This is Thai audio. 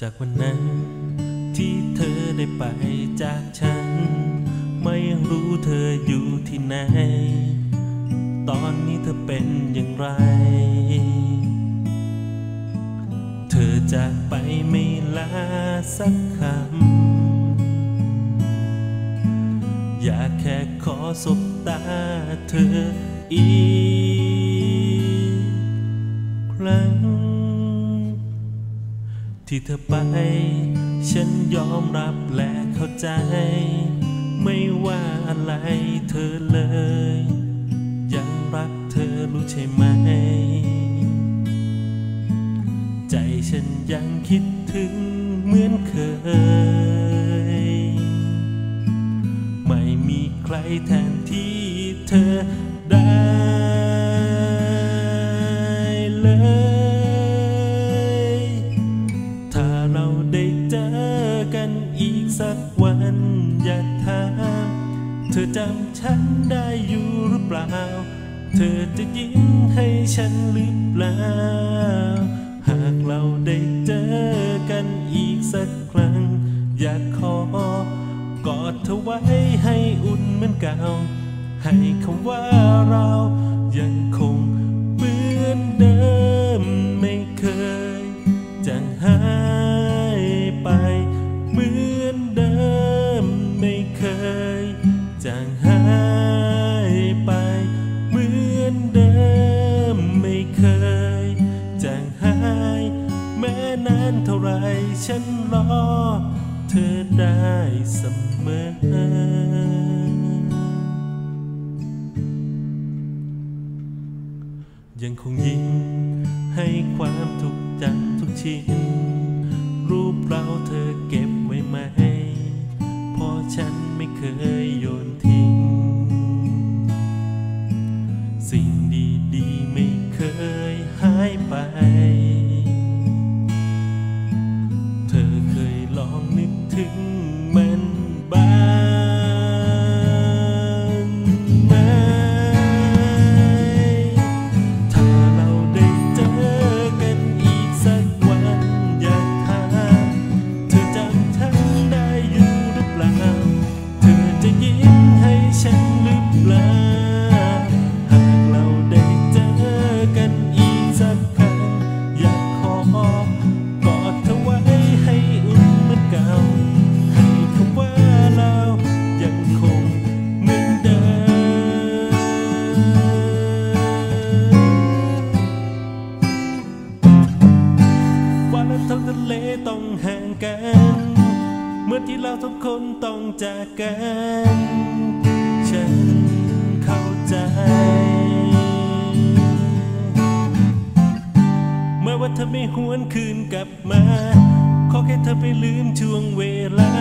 จากวันนั้นที่เธอได้ไปจากฉัน ไม่รู้เธออยู่ที่ไหน ตอนนี้เธอเป็นอย่างไร เธอจากไปไม่ลาสักคำ อยากแค่ขอสบตาเธออีก ที่เธอไป ฉันยอมรับและเข้าใจ ไม่ว่าอะไรเธอเลย ยังรักเธอรู้ใช่ไหม ใจฉันยังคิดถึงเหมือนเคย ไม่มีใครแทนที่เธอได้เลย จำฉันได้อยู่หรือเปล่า เธอจะยิ้มให้ฉันหรือเปล่า หากเราได้เจอกันอีกสักครั้ง อยากขอกอดเธอไว้ให้อุ่นเหมือนเก่า ให้คำว่าเรา ธอได้เสมอ ยังคงยิ้มให้ความทุกข์จำทุกชิ้น รูปเราเธอเก็บไว้ไหมเพราะฉันไม่เคย เลต้องห่างกัน เมื่อที่เราทุกคนต้องจากกัน ฉันเข้าใจ เมื่อว่าเธอไม่หวนคืนกลับมา ขอแค่เธอไปลืมช่วงเวลา